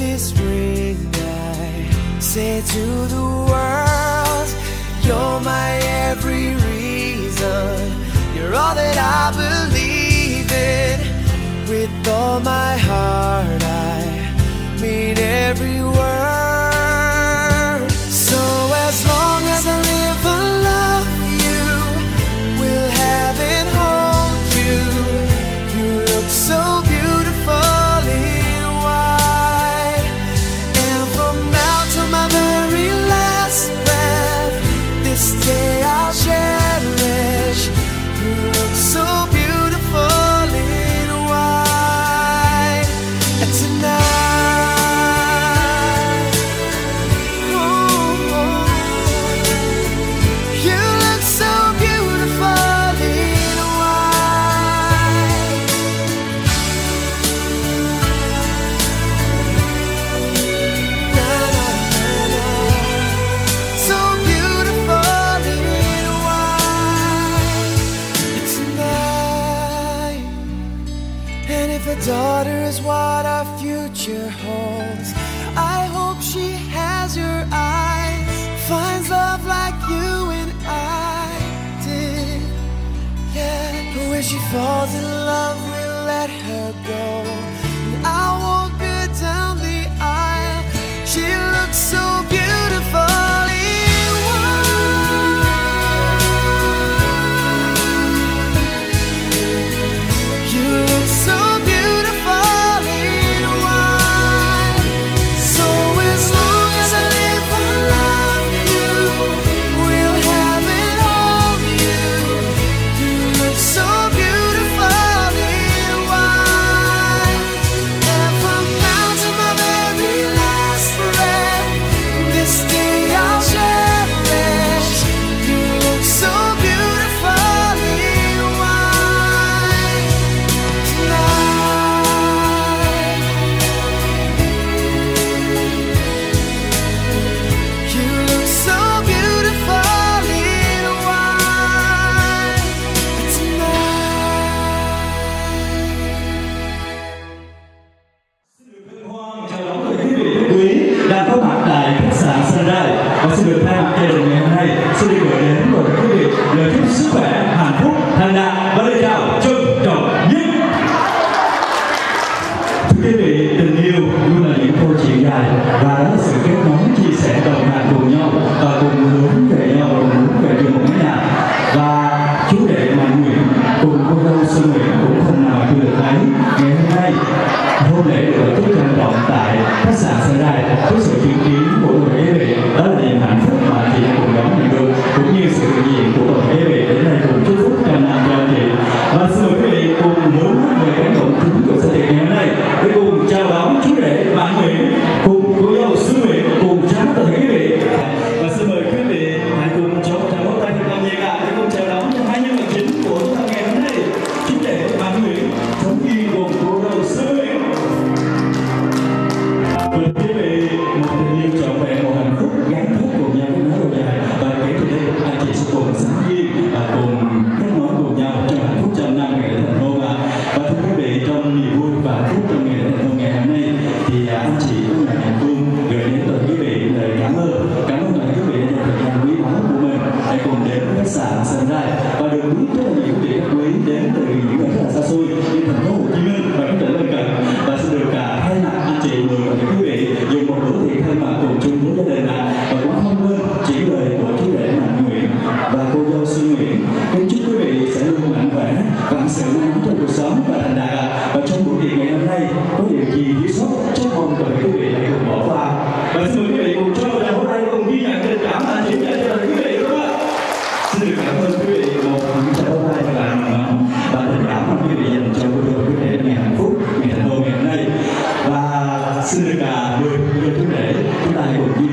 this ring I say to the world You're my every reason. You're all that I believe in. With all my heart falls in love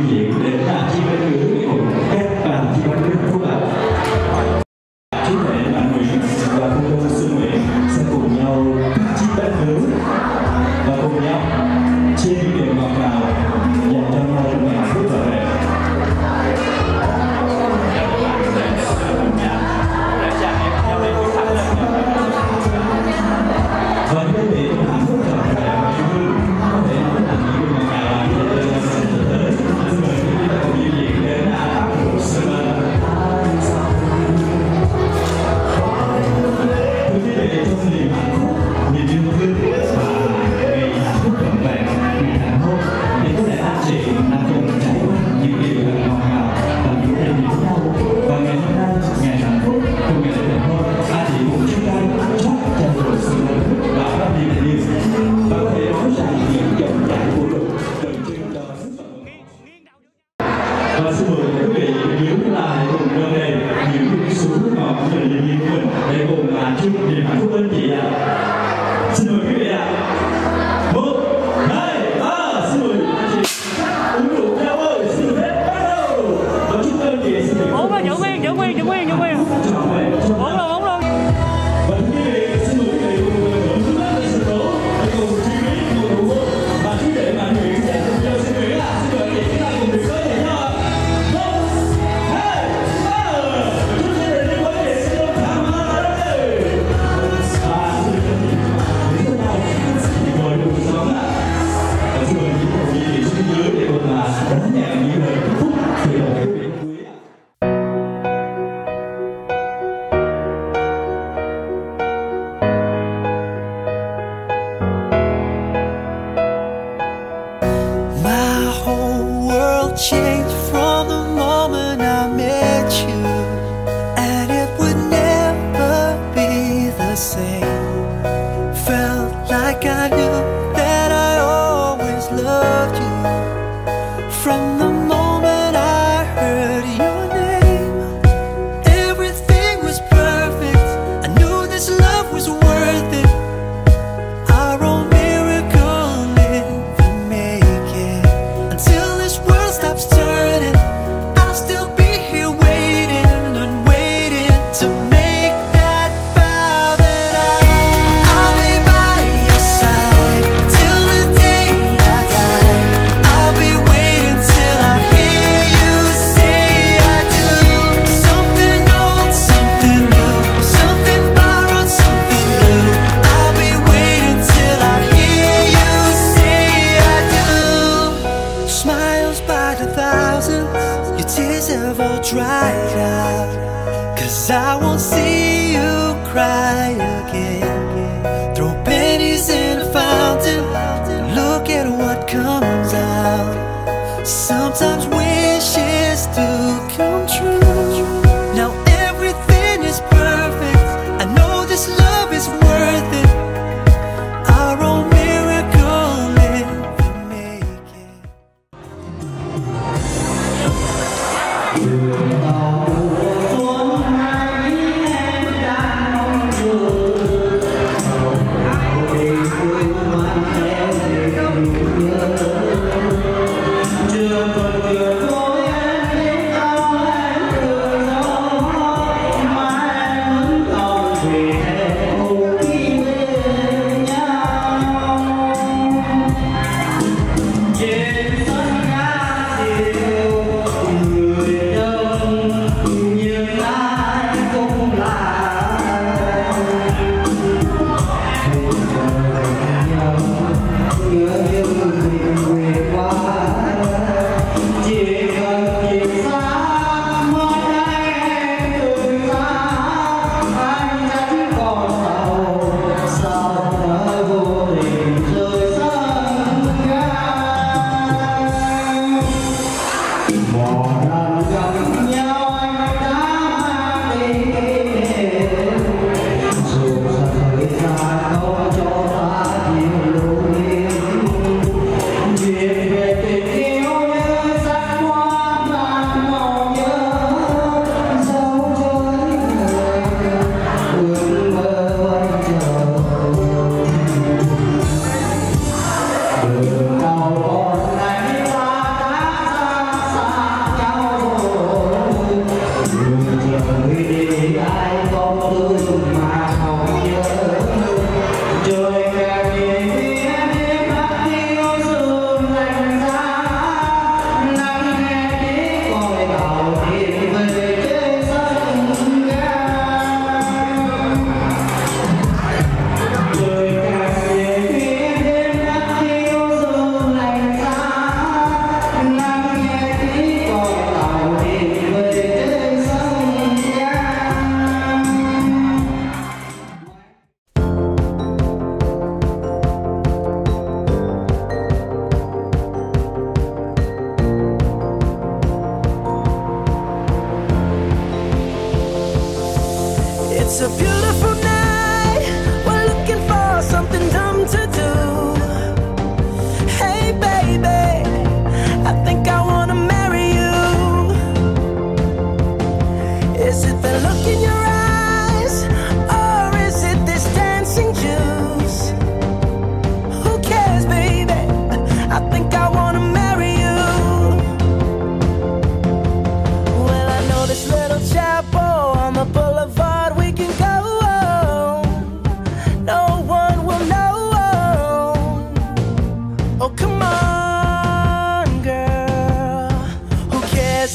believe that My whole world changed from the moment I met you And it would never be the same. Felt like I knew that out Cause I won't see you cry again.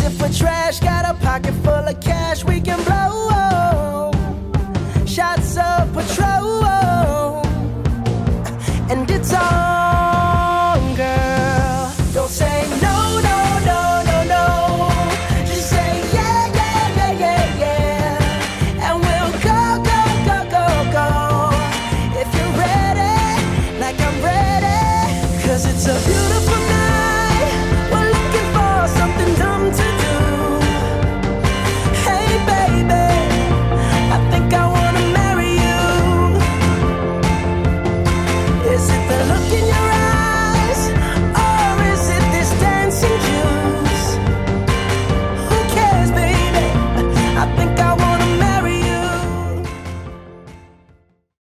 For trash, got a pocket full of cash we can blow. Shots of patrol, and it's on, girl. Don't say no, no, no, no, no. Just say yeah, yeah, yeah, yeah, yeah. And we'll go, go, go, go, go. If you're ready, like I'm ready. It's a beautiful.